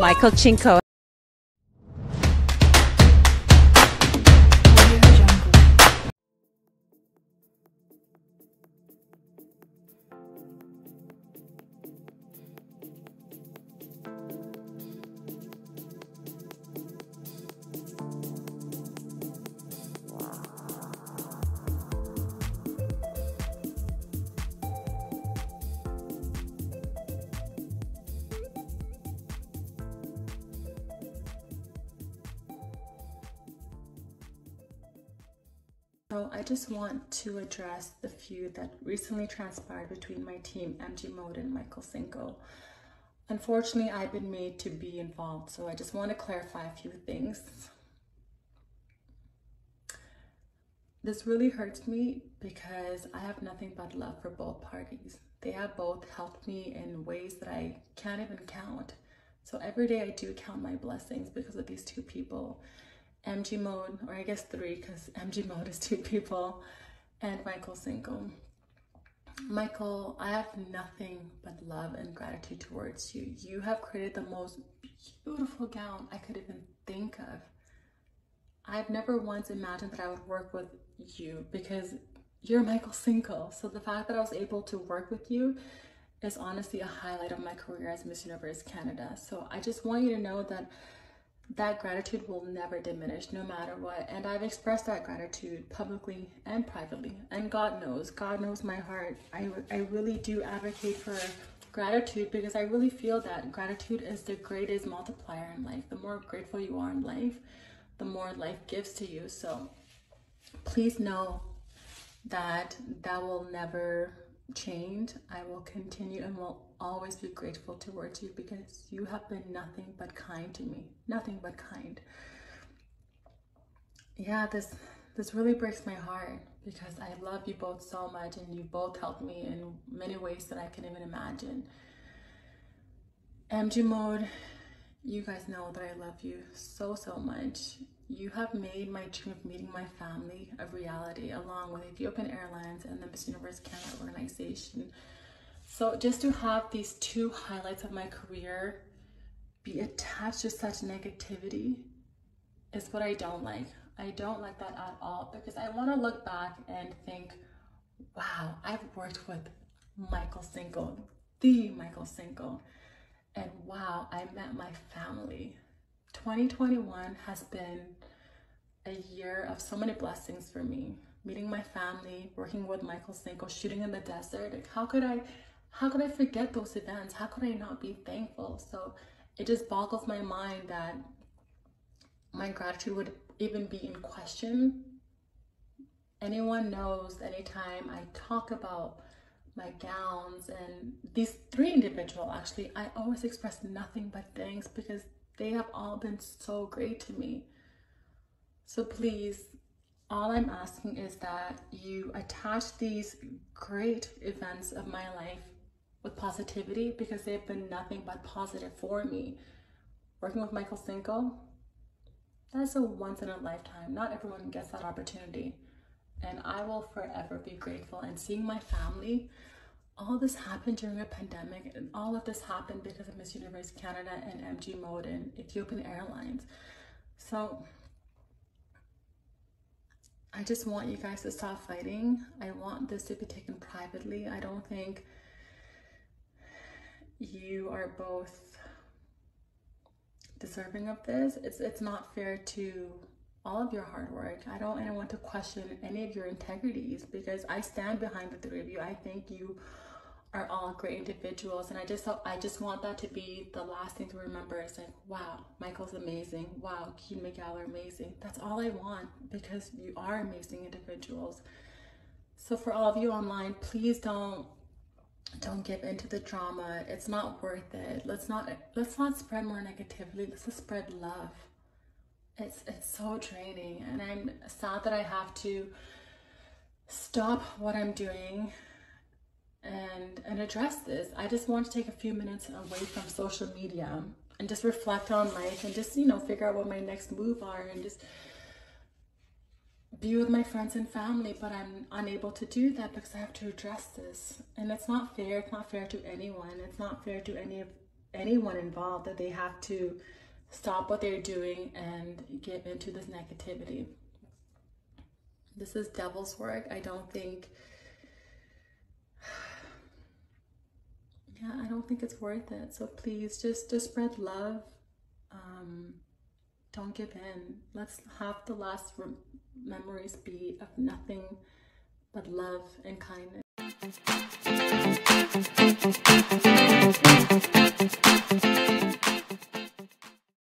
Michael Cinco. So I just want to address the feud that recently transpired between my team, MG Mode and Michael Cinco. Unfortunately, I've been made to be involved, so I just want to clarify a few things. This really hurts me because I have nothing but love for both parties. They have both helped me in ways that I can't even count. So every day I do count my blessings because of these two people. MG Mode, or I guess three, because MG Mode is two people, and Michael Cinco. Michael, I have nothing but love and gratitude towards you. You have created the most beautiful gown I could even think of. I've never once imagined that I would work with you because you're Michael Cinco. So the fact that I was able to work with you is honestly a highlight of my career as Miss Universe Canada. So I just want you to know that that gratitude will never diminish no matter what. And I've expressed that gratitude publicly and privately. And God knows, God knows my heart. I, I really do advocate for gratitude because I really feel that gratitude is the greatest multiplier in life. The more grateful you are in life, the more life gives to you. So please know that that will never change. I will continue and will always be grateful towards you because you have been nothing but kind to me. Nothing but kind. Yeah, this this really breaks my heart because I love you both so much and you both helped me in many ways that I can even imagine. MG mode, you guys know that I love you so so much. You have made my dream of meeting my family a reality along with Ethiopian Airlines and the Miss Universe Canada organization. So just to have these two highlights of my career be attached to such negativity is what I don't like. I don't like that at all because I want to look back and think, wow, I've worked with Michael Cinco, the Michael Cinco, and wow, I met my family. 2021 has been a year of so many blessings for me. Meeting my family, working with Michael Cinco, shooting in the desert. Like how could I how could I forget those events? How could I not be thankful? So it just boggles my mind that my gratitude would even be in question. Anyone knows anytime I talk about my gowns and these three individual actually, I always express nothing but thanks because they have all been so great to me. So please, all I'm asking is that you attach these great events of my life with positivity because they've been nothing but positive for me. Working with Michael Cinco, that's a once in a lifetime. Not everyone gets that opportunity. And I will forever be grateful. And seeing my family, all this happened during a pandemic, and all of this happened because of Miss Universe Canada and MG Mode and Ethiopian Airlines. So I just want you guys to stop fighting. I want this to be taken privately. I don't think you are both deserving of this. It's it's not fair to all of your hard work. I don't I want to question any of your integrities because I stand behind the three of you. I think you are all great individuals and I just I just want that to be the last thing to remember. Is like wow Michael's amazing. Wow Keen are amazing. That's all I want because you are amazing individuals. So for all of you online please don't don't give into the drama. It's not worth it. Let's not let's not spread more negativity. Let's just spread love. It's it's so draining and i'm sad that i have to stop what i'm doing and and address this i just want to take a few minutes away from social media and just reflect on life and just you know figure out what my next move are and just be with my friends and family, but I'm unable to do that because I have to address this. And it's not fair. It's not fair to anyone. It's not fair to any of anyone involved that they have to stop what they're doing and get into this negativity. This is devil's work. I don't think yeah, I think it's worth it. So please just just spread love. Um, don't give in. Let's have the last memories be of nothing but love and kindness.